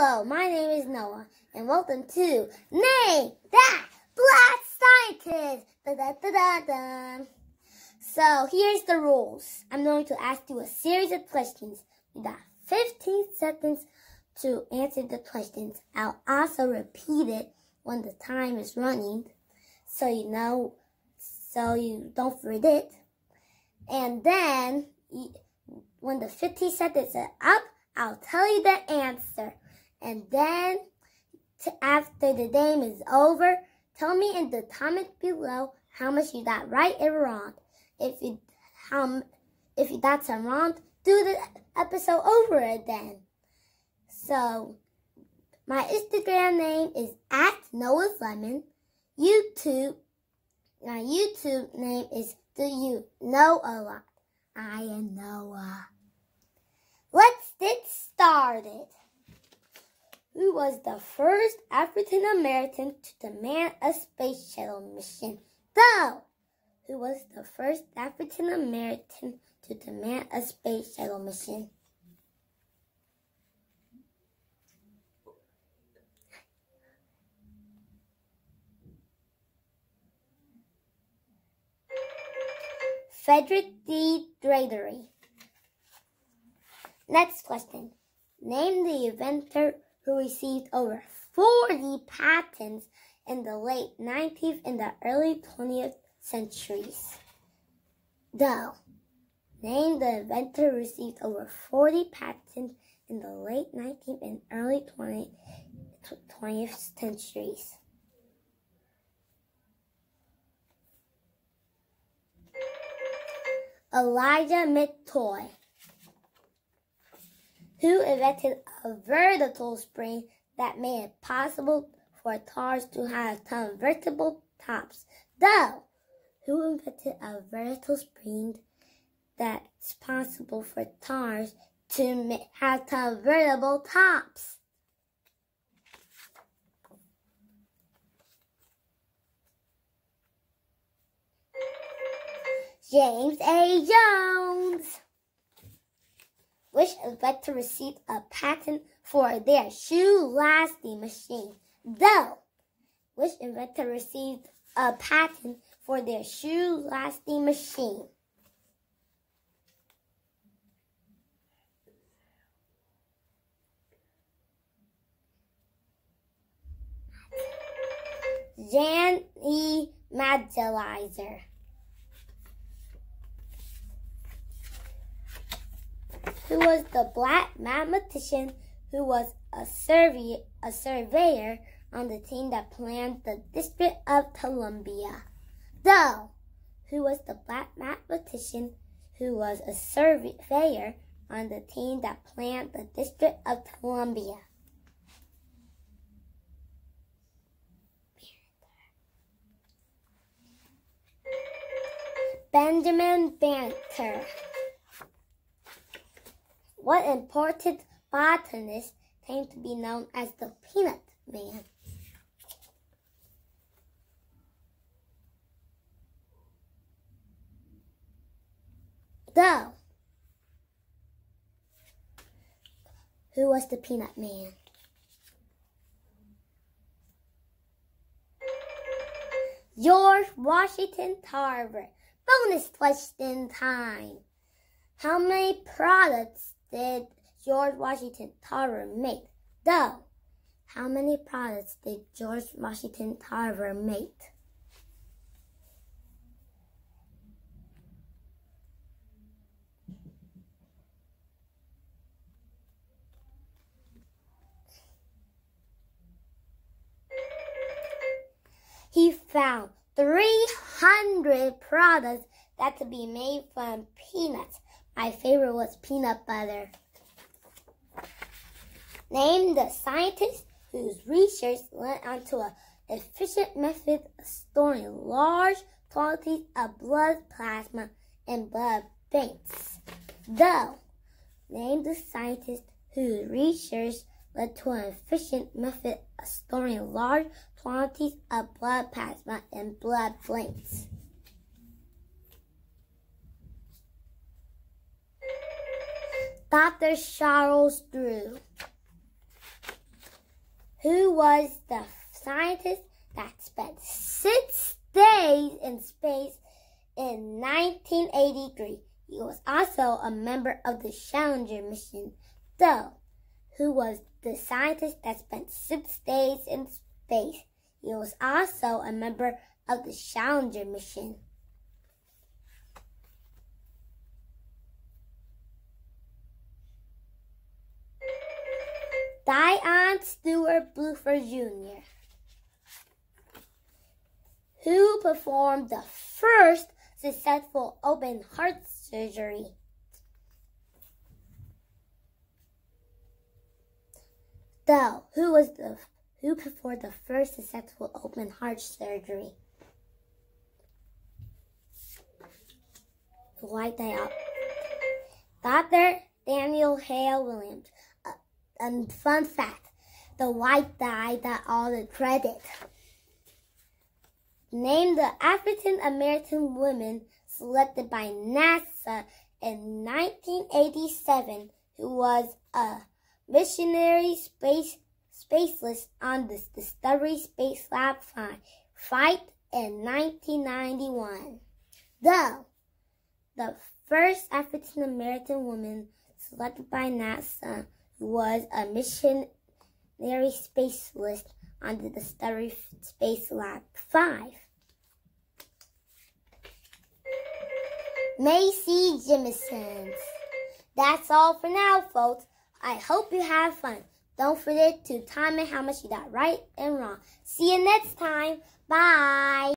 Hello, my name is Noah, and welcome to Name That Black Scientist. Da, da, da, da, da. So here's the rules. I'm going to ask you a series of questions. You got 15 seconds to answer the questions. I'll also repeat it when the time is running, so you know, so you don't forget. And then, when the 15 seconds are up, I'll tell you the answer. And then, after the game is over, tell me in the comments below how much you got right and wrong. If you how if you got some wrong, do the episode over again. So, my Instagram name is at Noah's Lemon. YouTube, my YouTube name is Do You NOAH Lot. I am Noah. Let's get started. Who was the first African American to demand a space shuttle mission? Go! Who was the first African American to demand a space shuttle mission? Frederick D. Gregory. Next question. Name the inventor who received over 40 patents in the late 19th and the early 20th centuries. Go. Name the inventor received over 40 patents in the late 19th and early 20th, 20th centuries. Elijah McCoy, who invented a vertical spring that made it possible for cars to have convertible tops. Though, who invented a vertical spring that's possible for cars to have convertible tops? James A. Jones, which inventor received a patent for their shoe lasting machine. Though, which inventor received a patent for their shoe lasting machine. Jan E. who was the black mathematician who was a, survey, a surveyor on the team that planned the District of Columbia. Though, who was the black mathematician who was a surveyor on the team that planned the District of Columbia. Benjamin Banneker. What important botanist came to be known as the Peanut Man? Go. Who was the Peanut Man? George Washington Carver. Bonus question time. How many products did George Washington Carver make? Though, how many products did George Washington Carver make? He found 300 products that could be made from peanuts. My favorite was peanut butter. Name the scientist whose research led onto an efficient method of storing large quantities of blood plasma in blood banks. Though, name the scientist whose research led to an efficient method of storing large quantities of blood plasma in blood banks. Dr. Charles Drew. who was the scientist that spent six days in space in 1983. He was also a member of the Challenger mission, though, who was the scientist that spent six days in space. He was also a member of the Challenger mission. Guion Stewart Bluford Jr., who performed the first successful open heart surgery. Though, who was the who performed the first successful open heart surgery? White Dye Dr. Daniel Hale Williams. And fun fact, the white guy got all the credit. Name the African American woman selected by NASA in 1987 who was a missionary space spaceless on the Discovery Space Lab flight in 1991. Though the first African American woman selected by NASA was a missionary spaceless under the Discovery Space Lab 5. Macy Jemisons. That's all for now, folks. I hope you have fun. Don't forget to time it how much you got right and wrong. See you next time. Bye.